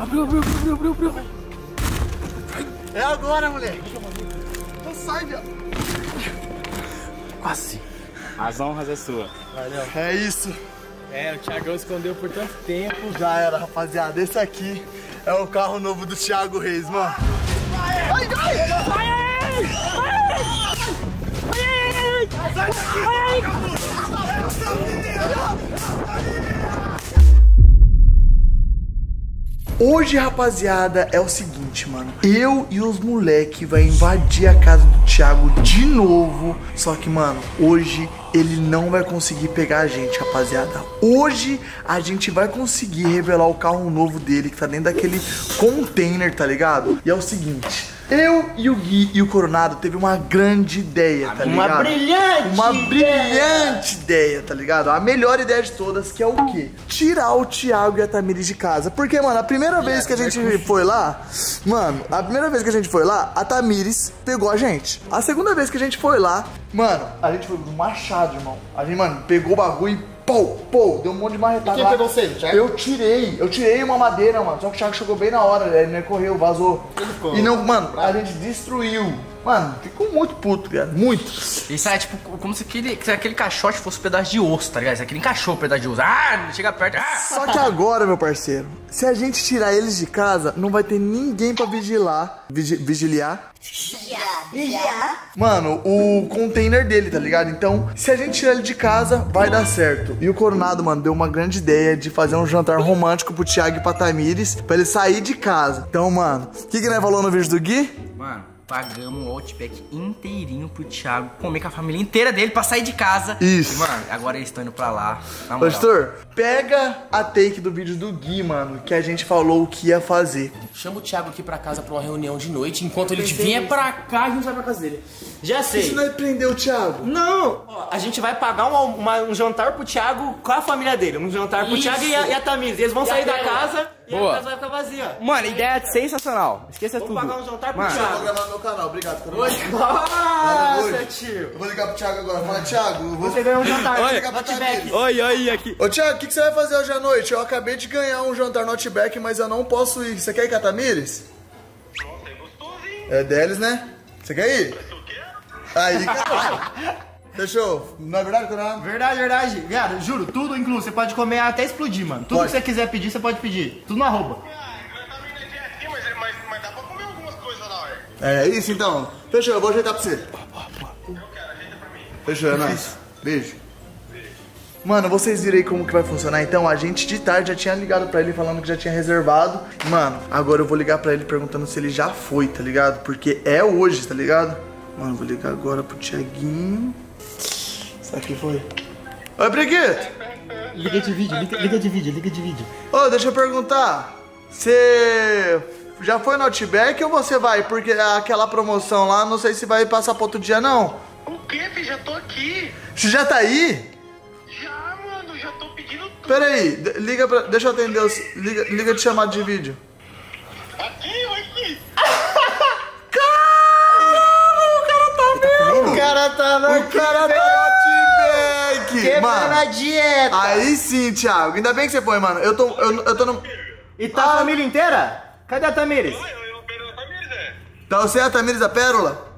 Abriu, abriu, abriu, abriu, abriu. É agora, moleque. Então sai, viado. Quase. As honras é sua. Valeu. É isso. É, o Thiagão escondeu por tanto tempo. Já era, rapaziada. Esse aqui é o carro novo do Thiago Reis, mano. Ai, ai! Hoje, rapaziada, é o seguinte, mano. Eu e os moleque vai invadir a casa do Thiago de novo. Só que, mano, hoje ele não vai conseguir pegar a gente, rapaziada. Hoje a gente vai conseguir revelar o carro novo dele que tá dentro daquele container, tá ligado? E é o seguinte. Eu e o Gui e o Coronado teve uma grande ideia, tá ligado? Uma brilhante Uma ideia. brilhante ideia, tá ligado? A melhor ideia de todas, que é o quê? Tirar o Thiago e a Tamires de casa. Porque, mano, a primeira vez que a gente foi lá, mano, a primeira vez que a gente foi lá, a Tamires pegou a gente. A segunda vez que a gente foi lá, mano, a gente foi do machado, irmão. A gente, mano, pegou o bagulho e pô, pô, deu um monte de marretada quem lá. pegou você, Thiago? Eu tirei, eu tirei uma madeira, mano. Só que o Thiago chegou bem na hora, ele né, correu, vazou. ficou E não, mano, a gente destruiu. Mano, ficou muito puto, cara. Muito. Isso é tipo como se aquele, se aquele caixote fosse um pedaço de osso, tá ligado? Se aquele encaixou um pedaço de osso. Ah, chega perto. Ah! Só que agora, meu parceiro, se a gente tirar eles de casa, não vai ter ninguém pra vigilar. Vigi- vigiliar. Mano, o container dele, tá ligado? Então, se a gente tirar ele de casa, vai dar certo. E o Coronado, mano, deu uma grande ideia de fazer um jantar romântico pro Thiago e pra Tamires, pra ele sair de casa. Então, mano, o que que nós falou no vídeo do Gui? Mano, pagamos um Outback inteirinho pro Thiago comer com a família inteira dele pra sair de casa. Isso. E, mano, agora eles estão indo pra lá. Pastor, pega a take do vídeo do Gui, mano, que a gente falou o que ia fazer. Chama o Thiago aqui pra casa pra uma reunião de noite. Enquanto ele vier pra cá, a gente vai pra casa dele. Já Se sei. nós prender o Thiago. Não! Ó, a gente vai pagar um, uma- um jantar pro Thiago com a família dele. Um jantar pro Isso. Thiago e a, e a Tamires. Eles vão sair da casa e a casa vai ficar vazia. Mano, ideia sensacional. Esqueça Vamos tudo. pagar um jantar pro Mano, Vou Thiago. gravar no meu canal, obrigado. Coronado. Nossa, Hoje. tio! Eu vou ligar pro Thiago agora. Fala, Thiago, eu vou Você ganhou um jantar. Vou ligar pro Notback. Tamires. Oi, oi, aqui. Ô Thiago, o que, que você vai fazer hoje à noite? Eu acabei de ganhar um jantar no Outback, mas eu não posso ir. Você quer ir com a Tamires? É deles, né? Você quer ir? Aí, cara. Fechou? Não é verdade, Coronado? Verdade, verdade. Viado, juro, tudo incluso. Você pode comer até explodir, mano. Tudo Pode. que você quiser pedir, você pode pedir. Tudo pra lá, ué. É isso então. Fechou, eu vou ajeitar pra você. Fechou, é nóis. Beijo. Mano, vocês viram aí como que vai funcionar então? A gente de tarde já tinha ligado pra ele falando que já tinha reservado. Mano, agora eu vou ligar pra ele perguntando se ele já foi, tá ligado? Porque é hoje, tá ligado? Mano, vou ligar agora pro Tiaguinho. Será que foi? Oi, Preguito! Liga de vídeo, liga, liga de vídeo, liga de vídeo. Ô, deixa eu perguntar. Você já foi no Outback ou você vai? Porque aquela promoção lá, não sei se vai passar pra outro dia, não. O quê, filho? Já tô aqui. Você já tá aí? Já, mano, já tô pedindo tudo. Pera aí, d- liga pra... Deixa eu atender os... Liga, liga de chamada de vídeo. Aqui. Cara tá no... O cara tá no Outback! Quebrando Mano, a dieta. aí sim, Thiago. Ainda bem que você foi, mano. Eu tô... Eu, eu tô no... E tá a família inteira? Cadê a Tamires? A é. Tá você a Tamires da Pérola?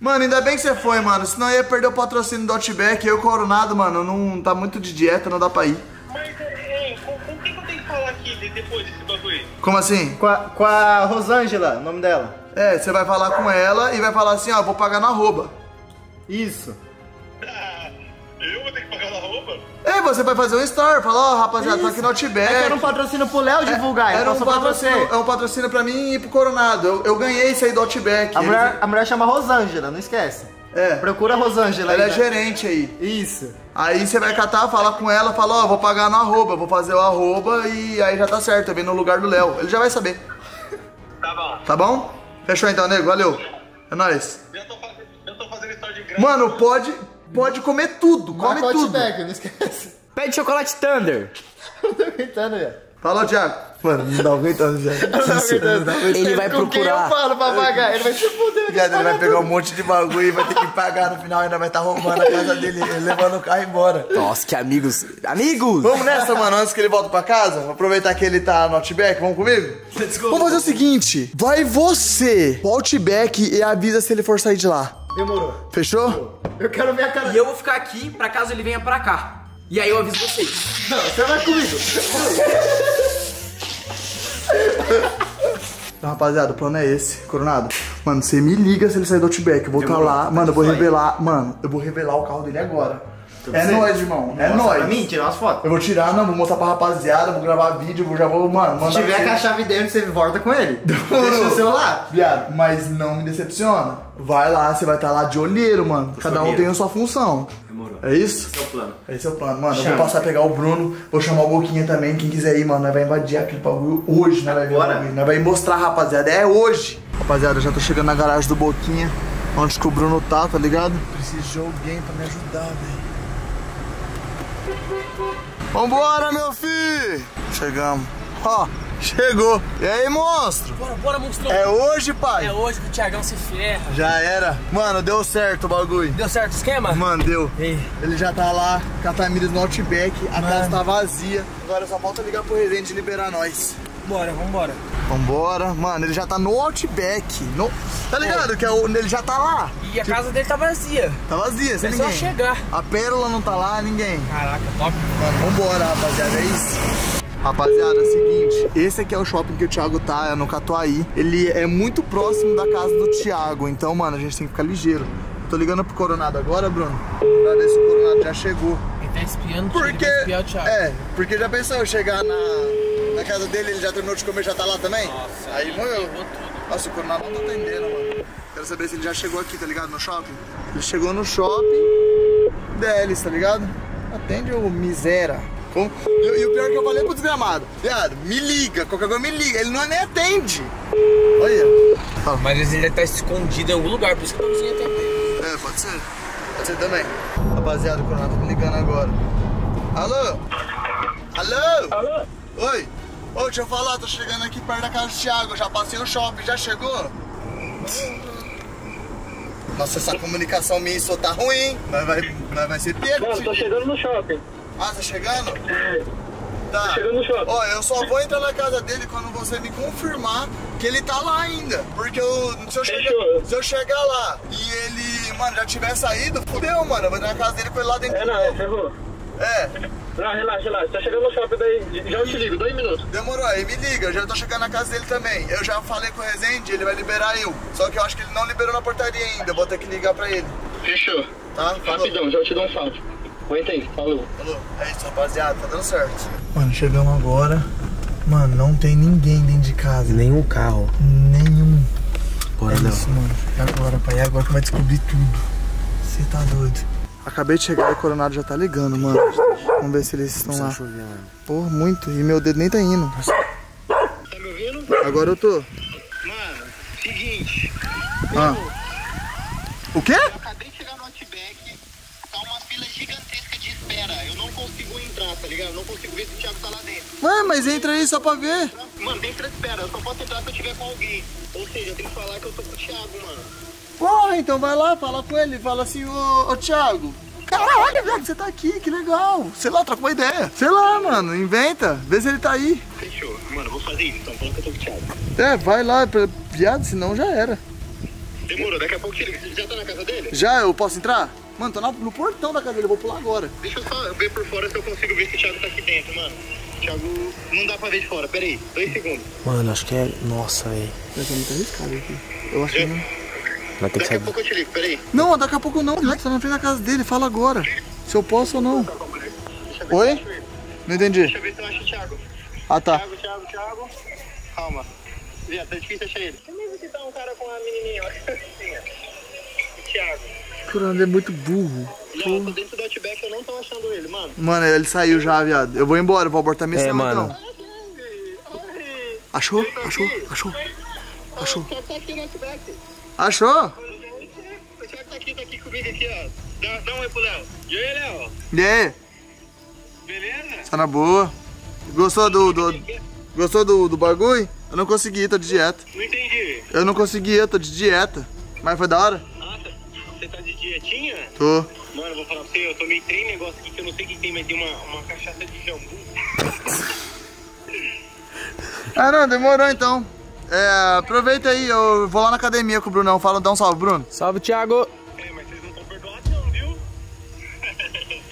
Mano, ainda bem que você foi, mano. Senão eu ia perder o patrocínio do Outback. Eu, Coronado, mano, não tá muito de dieta, não dá pra ir. Mas, é, hein, com, com quem que eu tenho que falar aqui de- depois desse bagulho? aí? Como assim? Com a, com a Rosângela, o nome dela. É, você vai falar com ela e vai falar assim, ó, vou pagar na arroba. Isso. Eu vou ter que pagar na roupa? É, você vai fazer um story, falar, ó, rapaziada, tô aqui no Outback. É que era um patrocínio pro Léo divulgar, Era então um patrocínio, é um patrocínio pra mim e pro Coronado. Eu, eu ganhei isso aí do Outback. A mulher, a mulher chama Rosângela, não esquece. É, Procura a Rosângela ela é aí. né? gerente aí. Isso. Aí você vai catar, falar com ela, fala, ó, vou pagar no arroba, vou fazer o arroba e aí já tá certo, eu vim no lugar do Léo. Ele já vai saber, Tá bom. tá bom? Fechou então, nego, valeu. É nóis. Mano, pode, pode comer tudo, come o tudo. Outback, não esquece. Pede chocolate Thunder. Eu tô gritando, velho. Falou, Thiago. Mano, não dá aguentando, velho. Ele vai Com quem eu procurar. falo pra pagar? Ele vai se fuder. Viado, ele vai pegar um monte de bagulho e vai ter que pagar no final, ainda vai estar roubando a casa dele, levando o carro embora. Nossa, que amigos. Amigos! Vamos nessa, mano, antes que ele volte pra casa? Vou aproveitar que ele tá no Outback, vamos comigo? Vamos fazer o seguinte, vai você pro Outback e avisa se ele for sair de lá. Demorou. Fechou? Eu quero ver a cara. E eu vou ficar aqui pra caso ele venha pra cá. E aí eu aviso vocês. Não, você vai comigo. Então, rapaziada, o plano é esse, Coronado. Mano, você me liga se ele sair do Outback. Eu vou estar lá. Mano, eu vou revelar. Mano, eu vou revelar o carro dele agora. É nóis, irmão. É nóis. Pra mim, tirar umas fotos. Eu vou tirar, não, vou mostrar pra rapaziada, vou gravar vídeo, vou, já vou, mano, mandar. Se tiver com a chave dentro, você volta com ele. Deixa o celular. Viado, mas não me decepciona. Vai lá, você vai estar lá de olheiro, mano. Cada um tem a sua função. Demorou. É isso? Esse é o plano. Esse é o plano, mano. Eu vou passar a pegar o Bruno, vou chamar o Boquinha também. Quem quiser ir, mano, nós vai invadir aquele bagulho hoje, o Agora? Nós vai mostrar, rapaziada. É hoje. Rapaziada, eu já tô chegando na garagem do Boquinha, onde que o Bruno tá, tá ligado? Preciso de alguém pra me ajudar, velho. Vambora, meu filho! Chegamos. Ó, chegou. E aí, monstro? Bora, bora, monstrão. É hoje, pai? É hoje que o Thiagão se ferra. Já era. Mano, deu certo o bagulho. Deu certo o esquema? Mano, deu. Ei. Ele já tá lá com a Tamires no Outback, a casa tá vazia. Agora só falta ligar pro Resende e liberar nós. Bora, vambora. Vambora. Mano, ele já tá no Outback. No... Tá ligado? Que é o... ele já tá lá. E a casa dele tá vazia. Tá vazia, sem É só ninguém. chegar. A Pérola não tá lá, ninguém. Caraca, top. Mano, vambora, rapaziada, é isso. Rapaziada, é o seguinte, esse aqui é o shopping que o Thiago tá, é no Catuaí. Ele é muito próximo da casa do Thiago, então, mano, a gente tem que ficar ligeiro. Tô ligando pro Coronado agora, Bruno, pra ver se o Coronado já chegou. Ele tá espiando o Porque, vai espiar o Thiago. é, porque já pensou eu chegar na, na casa dele, ele já terminou de comer, já tá lá também? Nossa, aí morreu. Nossa, o Coronado não tá atendendo, mano. Quero saber se ele já chegou aqui, tá ligado? No shopping. Ele chegou no shopping deles, tá ligado? Atende o miséria. Com- E, e o pior é que eu falei pro desgramado. Viado, me liga, qualquer coisa me liga. Ele não nem atende. Olha. Mas ele deve estar escondido em algum lugar, por isso que eu não consegui atender. É, pode ser. Pode ser também. Rapaziada, o Coronado tá me ligando agora. Alô? Alô? Alô? Oi. Ô, deixa eu falar, tô chegando aqui perto da casa do Thiago. Já passei o shopping, já chegou? Nossa, essa comunicação minha só tá ruim. Mas vai, mas vai ser pego. Mano, tô chegando no shopping. Ah, tá chegando? Tá. chegando no shopping. Ó, eu só vou entrar na casa dele quando você me confirmar que ele tá lá ainda. Porque eu, se, eu chegar, se eu chegar lá e ele, mano, já tiver saído, fudeu, mano. Eu vou entrar na casa dele com ele lá dentro. É, não, ferrou. É, Não, relaxa, relaxa. Tá chegando no shopping daí. Já eu te ligo, dois minutos. demorou aí, me liga, eu já tô chegando na casa dele também. Eu já falei com o Rezende, ele vai liberar eu. Só que eu acho que ele não liberou na portaria ainda, eu vou ter que ligar pra ele. Fechou. Tá? Falou. Rapidão, já eu te dou um salve. Aguenta aí, falou. Falou. É isso, rapaziada, tá dando certo. Mano, chegamos agora. Mano, não tem ninguém dentro de casa. Nenhum carro. Nenhum. Bora, é isso, mano. E agora, pai? E agora que vai descobrir tudo. Você tá doido. Acabei de chegar e o Coronado já tá ligando, mano. Vamos ver se eles estão lá. Pô, muito. E meu dedo nem tá indo. Tá me ouvindo? Agora eu tô. Mano, seguinte. Ah. O quê? Eu acabei de chegar no Outback. Tá uma fila gigantesca de espera. Eu não consigo entrar, tá ligado? Eu não consigo ver se o Thiago tá lá dentro. Ué, mas entra aí só pra ver. Mano, de espera. Eu só posso entrar se eu tiver com alguém. Ou seja, eu tenho que falar que eu tô com o Thiago, mano. Porra, então vai lá, fala com ele. Fala assim, ô, ô Thiago. Caralho, velho, você tá aqui, que legal. Sei lá, troca uma ideia. Sei lá, mano, inventa. Vê se ele tá aí. Fechou. Mano, vou fazer isso. Então falando que eu tô com o Thiago. É, vai lá, pra- viado, senão já era. Demorou, daqui a pouco. Você já tá na casa dele? Já, eu posso entrar? Mano, tô na- no portão da casa dele, eu vou pular agora. Deixa eu só ver por fora se eu consigo ver se o Thiago tá aqui dentro, mano. Thiago não dá pra ver de fora. Pera aí, dois segundos. Mano, acho que é. Nossa, velho. Mas é muito arriscado aqui. Eu acho que não. Vai ter que Daqui a sair. pouco eu te ligo, pera aí. Não, daqui a pouco não. Você tá na frente da casa dele, fala agora. Se eu posso ou não. Deixa eu ver Oi? ele. Não entendi. Deixa eu ver se eu acho o Thiago. Ah, tá. Thiago, Thiago, Thiago. Calma. Viado, tá difícil achar ele. Como é que tá um cara com uma menininha? O Thiago. Coronado é muito burro. Não, eu tô dentro do Outback, eu não tô achando ele, mano. Mano, ele saiu já, viado. Eu vou embora, eu vou abortar a missão É, mano. então. Achou? Achou? Achou? Achou? Tá. Achou? O Thiago tá aqui, tá aqui comigo aqui, ó. Dá, dá um oi pro Léo. E aí, Léo? E aí? Beleza? Tá na boa? Gostou do. do... Gostou do, do bagulho? Eu não consegui, tô de dieta. Não entendi. Eu não consegui, eu tô de dieta. Mas foi da hora? Nossa, você tá de dietinha? Tô. Mano, eu vou falar pra você, eu tomei três negócios aqui que eu não sei o que tem, mas tem uma, uma cachaça de jambu. Ah, não, demorou então. É, aproveita aí, eu vou lá na academia com o Brunão. Fala, dá um salve, Bruno. Salve, Thiago. É, mas vocês não estão perdoados não, viu?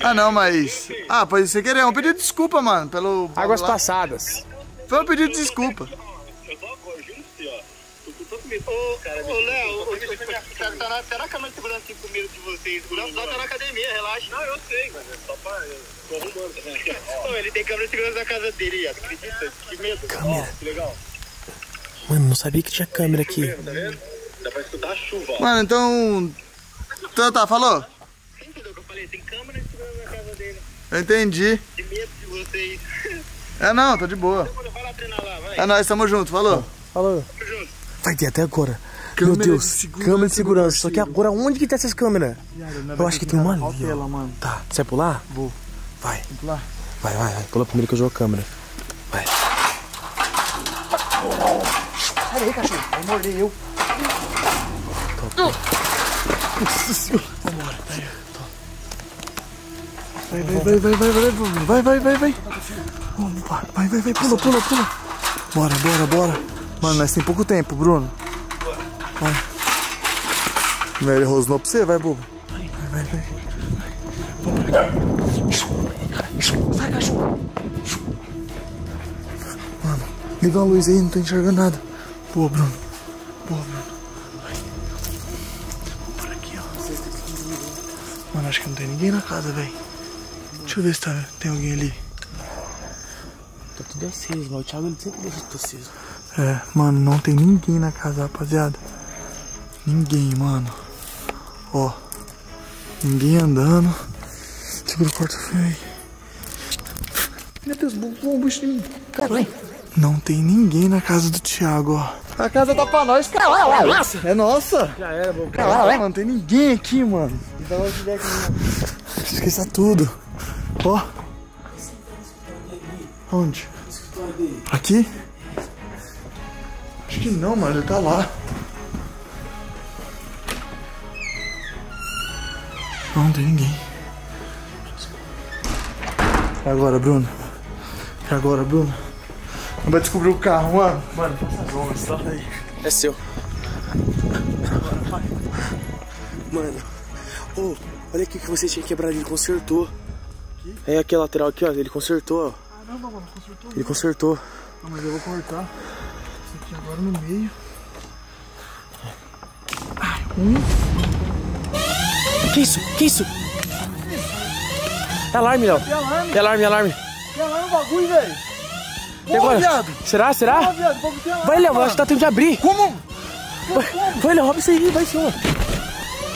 Ah, não, mas. Ah, pois você querer. É um pedido de desculpa, mano, pelo. Águas lá. passadas. Foi um pedido de desculpa. Eu tô agora, juro pra você, ó. Tô com tanto medo. Ô, cara, ô, Léo, tá tá na câmera de segurança aqui com medo de vocês. O Léo tá na academia, relaxa. Não, eu sei, mas é só pra... Eu tô arrumando, tá? Ô, ele tem câmera de segurança na casa dele. Acredita? Que medo. Câmera. Ó, que legal. Mano, não sabia que tinha câmera aqui. Tá vendo? Dá pra escutar a chuva, ó. Mano, então. Então tá, falou? Você entendeu o que eu falei? Tem câmera na casa dele. Eu entendi. De medo de vocês. É não, tô de boa. Mano, vai lá treinar lá, vai. É nóis, tamo junto, falou. Falou. Tamo junto. Vai ter até agora. Câmera Meu Deus, de segurança câmera de segurança. Só que agora onde que tá essas câmeras? Eu acho que tem uma ali. Cautela, mano. Tá, você vai pular? Vou. Vai. pular? Vai, vai, vai. Pula primeiro que eu jogo a câmera. Vai. Sai aí, cachorro. Vai morder eu. Nossa senhora. Vambora, tá aí. Vai, vai, vai, vai, vai, vai, vai, vai, vai, vai. Vamos, Vai, vai, vai, vai, pula, pula, pula. Bora, bora, bora. Mano, nós tem pouco tempo, Bruno. Vai. Não, Ele rosnou pra você, vai, bobo. Vai, vai, vai. Vamos. Sai, cachorro. Mano, liga a luz aí, não tô enxergando nada. Boa, Bruno. Boa, Bruno. Vamos por aqui, ó. Mano, acho que não tem ninguém na casa, velho. Deixa eu ver se tá, tem alguém ali. Tá tudo aceso, mas o Thiago ele sempre deixa tudo aceso. É, mano, não tem ninguém na casa, rapaziada. Ninguém, mano. Ó. Ninguém andando. Segura o porta-feio aí. Meu Deus, voou um bicho em mim. Caralho. Não tem ninguém na casa do Thiago, ó. A casa tá pra nós, cara. É nossa. Já era, bom. Caralho, mano, tem ninguém aqui, mano. Esqueça tudo. Ó. Onde? Aqui? Acho que não, mano. Ele tá lá. Não, não tem ninguém. E agora, Bruno? E agora, Bruno? Vai descobrir o carro, mano. Mano, faça as ondas, tá aí. É seu. Mano, ô, olha aqui que você tinha quebrado, ele consertou. É aqui a lateral aqui, ó, ele consertou, ó. Caramba, mano, consertou. Ele consertou. Não, mas eu vou cortar. Isso aqui agora no meio. Que isso? Que isso? É alarme, Léo. Que alarme? É alarme, é alarme. Que alarme o bagulho, velho. Agora? viado. Será? Será? Viado. Vai, Léo, acho que tá tempo de abrir. Como? Vai, vai Léo, rouba isso aí, vai ó.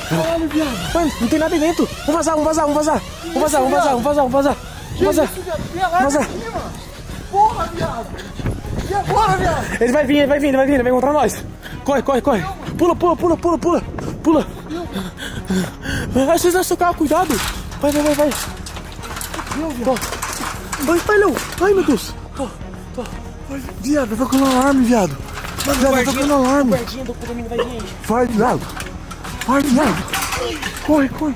Caralho, viado. Mano, não tem nada dentro. Vamos vazar, vamos vazar, vamos vazar. Vamos vazar, vamos vazar, vamos vazar, vamos vazar. Vamos vazar. Viado. Alarme Vazar. Porra, viado. E agora, viado? Ele vai vir, ele vai vir, ele vai vir, ele vai encontrar nós. Corre, corre, corre. Pula, pula, pula, pula, pula. Pula. Vai, vocês seu carro, cuidado. Vai, vai, vai, vai. Tô. Vai, vai, Léo. Ai, meu Deus. Tô, tô. Viado, tá tocando alarme, viado. Viado, tá tocando alarme. guardinha do condomínio vai vir aí. Vai, viado. Vai, viado. Corre, corre.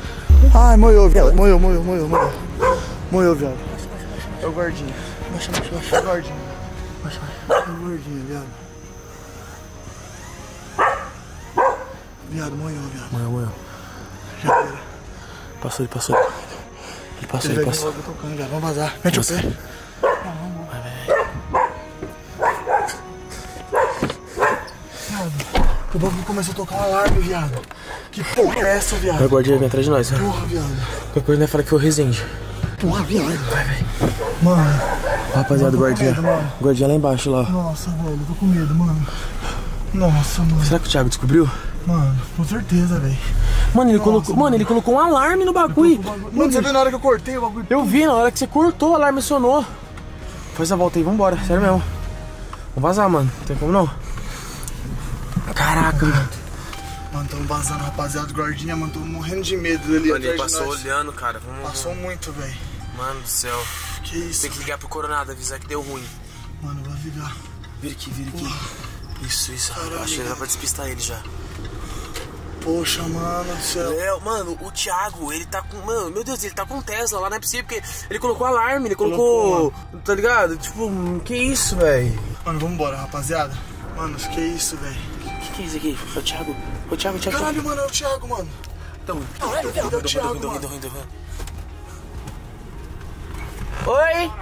Ai, moiou, viado. Moiou, moiou, moiou, moiou. Moiou, viado. É o guardinha. Baixa, baixa, baixa. É o guardinha. baixa, baixa. É o guardinha, viado. Viado, moiou, viado. Amanhã, amanhã. Já era. Passou, ele passou. Ele passou, Ele ele passou. viado. Vamos vazar. Mete o pé. Viado, o bagulho começou a tocar um alarme, viado. Que porra é essa, viado? o guardinha vem atrás de nós. Porra, viado. Qualquer coisa, né? Fala que foi o Resende. Porra, viado. Vai, vai. Mano, Rapaziada, guardinha. medo, mano. O guardinha lá embaixo, lá. nossa, velho. Eu tô com medo, mano. Nossa, mano. Será que o Thiago descobriu? Mano, com certeza, velho. Mano, ele colocou. Mano, ele colocou um alarme no bagulho. Mano, você viu na hora que eu cortei o bagulho? Eu vi, na hora que você cortou, o alarme sonou. Faz a volta aí, vambora, sério mesmo. Vamos vazar, mano. Não tem como não. Caraca, mano. Mano, tamo vazando, rapaziada. Guardinha, mano. Tô morrendo de medo dele Mano, ele atrás passou nós. olhando, cara. Vamos, Passou muito, velho. Mano do céu. Que isso? Tem que ligar pro Coronado, avisar que deu ruim. Mano, vai virar. Vira aqui, vira aqui. Isso, isso. Acho que dá pra despistar ele já. Poxa, mano do céu. É, mano, o Thiago, ele tá com. Mano, meu Deus, ele tá com Tesla lá, não é possível, porque ele colocou alarme, ele colocou. tá ligado? Tipo, que isso, velho? Mano, vamos embora, rapaziada. Mano, que isso, velho? Que que é isso aqui? É o Thiago? O Thiago, o Thiago. Caralho, mano, é o Thiago, mano. Então, Caralho, é o Thiago, mano. indo, indo, indo. Oi?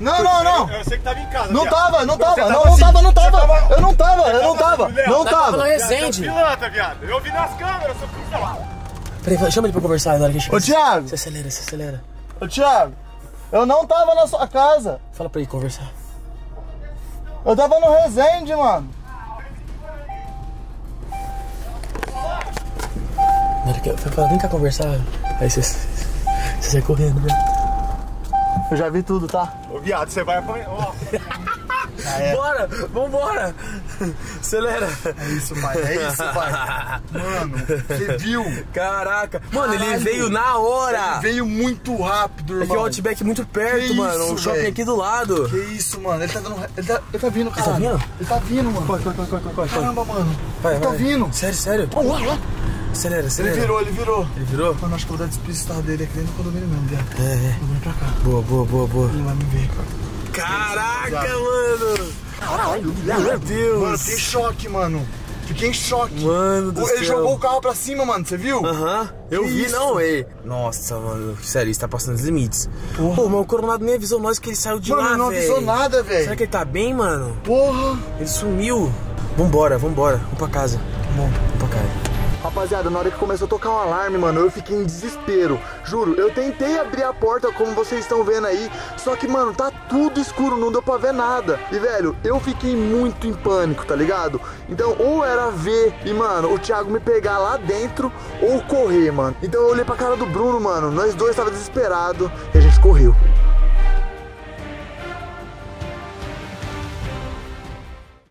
Não, não, não. Eu sei que tava em casa. Não tava, não tava, não, tava não assim, tava, não tava. Eu não tava, eu não tava, não Tá tava. no Resende. Pilantra, viado. Eu vi nas câmeras, seu filho da lá. Peraí, chama ele pra conversar na hora que ele Ô, chegar. Thiago, Você acelera, você acelera. ô, Thiago, eu não tava na sua casa. Fala pra ele conversar. Eu tava no Resende, mano. Que eu falo, vem cá conversar. Aí você, você sai correndo, né? Eu já vi tudo, tá? Ô, viado, você vai apanhar. Ó, Bora, vambora. Acelera. É isso, pai, é isso, pai. Mano, você viu? Caraca. Mano, ele Caralho. veio na hora. Veio muito rápido, É que o irmão. Outback é muito perto, Que mano. isso, o shopping velho. aqui do lado. Que isso, mano? Ele tá dando. Ele tá, ele tá vindo, cara. tá vindo? Ele tá vindo, mano. Corre, corre, corre, corre, corre. Caramba, mano. Vai, ele tá vai. vindo. Sério, sério? Acelera, Ele acelera. virou, ele virou. Ele virou? Mano, acho que eu vou dar despistar dele aqui dentro do condomínio mesmo, viado. É, é. Eu vou vir pra cá. Boa, boa, boa, boa. Ele vai me ver. Caraca, mano. Caralho, Meu Deus. Mano, fiquei em choque, mano. Fiquei em choque. Mano do Ele céu. jogou o carro pra cima, mano, você viu? Aham, eu Que vi, isso? não, ei. Nossa, mano, sério, isso tá passando os limites. Pô, mas o Coronado nem avisou nós que ele saiu de Mano, lá, não velho. avisou nada, velho. Será que ele tá bem, mano? Porra. Ele sumiu. Vambora, vambora, vamos pra casa. Vamos pra casa. Rapaziada, na hora que começou a tocar um alarme, mano, eu fiquei em desespero. Juro, eu tentei abrir a porta, como vocês estão vendo aí, só que, mano, tá tudo escuro, não deu pra ver nada. E, velho, eu fiquei muito em pânico, tá ligado? Então, ou era ver e, mano, o Thiago me pegar lá dentro, ou correr, mano. Então eu olhei pra cara do Bruno, mano, nós dois tava desesperado e a gente correu.